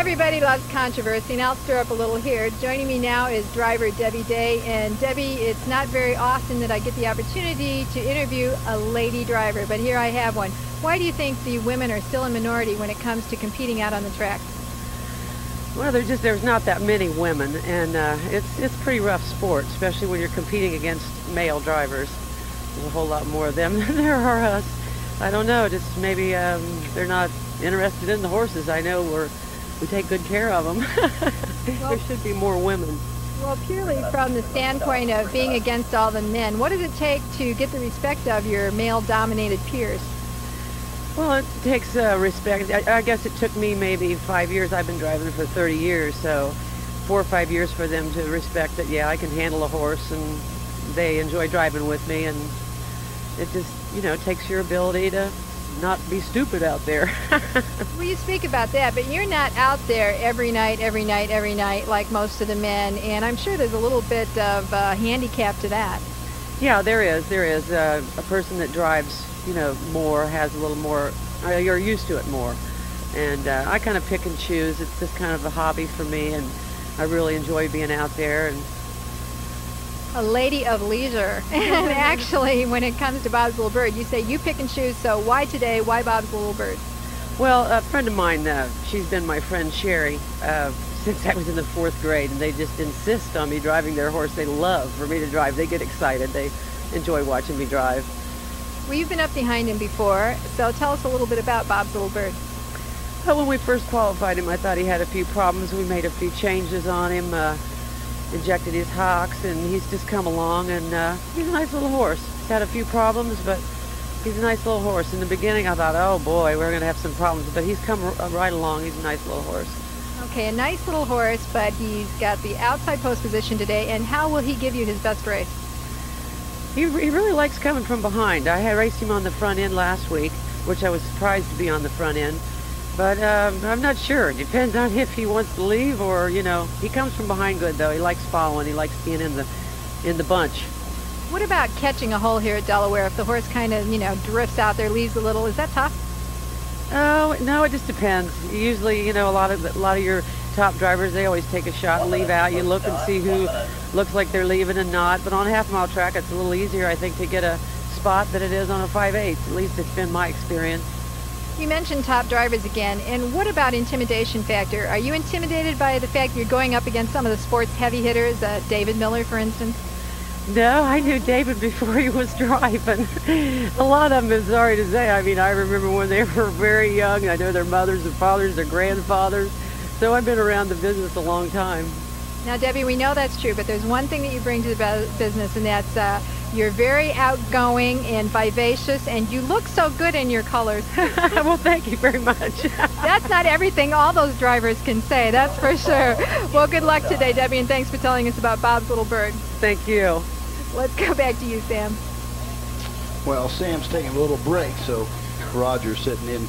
Everybody loves controversy, and I'll stir up a little here. Joining me now is driver Debbie Day. And Debbie, it's not very often that I get the opportunity to interview a lady driver, but here I have one. Why do you think the women are still a minority when it comes to competing out on the track? Well, there's just there's not that many women, and uh, it's it's pretty rough sport, especially when you're competing against male drivers. There's a whole lot more of them than there are us. I don't know, just maybe um, they're not interested in the horses. I know we're we take good care of them. there should be more women. Well, purely from the standpoint of being against all the men, what does it take to get the respect of your male-dominated peers? Well, it takes uh, respect. I, I, guess it took me maybe five years. I've been driving for 30 years, so four or five years for them to respect that, yeah, I can handle a horse, and they enjoy driving with me, and it just, you know, takes your ability to not be stupid out there. well, you speak about that, but you're not out there every night, every night, every night like most of the men, and I'm sure there's a little bit of uh, handicap to that. Yeah, there is. There is. Uh, a person that drives, you know, more has a little more, uh, you're used to it more. And uh, I kind of pick and choose. It's just kind of a hobby for me, and I really enjoy being out there. and a lady of leisure. and actually, when it comes to Bob's Little Bird, you say you pick and choose. So why today? Why Bob's Little Bird? Well, a friend of mine, uh, she's been my friend Sherry uh, since I was in the fourth grade, and they just insist on me driving their horse. They love for me to drive. They get excited. They enjoy watching me drive. Well, you've been up behind him before, so tell us a little bit about Bob's Little Bird. Well, when we first qualified him, I thought he had a few problems. We made a few changes on him. Uh, injected his hocks, and he's just come along, and uh, he's a nice little horse. He's had a few problems, but he's a nice little horse. In the beginning, I thought, oh boy, we're going to have some problems, but he's come uh, right along. He's a nice little horse. Okay, a nice little horse, but he's got the outside post position today, and how will he give you his best race? He, he really likes coming from behind. I had raced him on the front end last week, which I was surprised to be on the front end. But um, I'm not sure. It depends on if he wants to leave or, you know, he comes from behind good though. He likes following. He likes being in the in the bunch. What about catching a hole here at Delaware? If the horse kind of, you know, drifts out there, leaves a little, is that tough? Oh no, it just depends. Usually, you know, a lot of a lot of your top drivers they always take a shot and leave out. You look and see who looks like they're leaving and not. But on a half mile track, it's a little easier, I think, to get a spot than it is on a 5/8. At least it's been my experience. You mentioned top drivers again, and what about intimidation factor? Are you intimidated by the fact you're going up against some of the sports heavy hitters, uh, David Miller, for instance? No, I knew David before he was driving. a lot of them is sorry to say. I mean, I remember when they were very young. I know their mothers and fathers, their grandfathers. So I've been around the business a long time. Now, Debbie, we know that's true, but there's one thing that you bring to the business, and that's uh, you're very outgoing and vivacious, and you look so good in your colors. well, thank you very much. that's not everything all those drivers can say, that's for sure. Well, good luck today, Debbie, and thanks for telling us about Bob's Little Bird. Thank you. Let's go back to you, Sam. Well, Sam's taking a little break, so Roger's sitting in.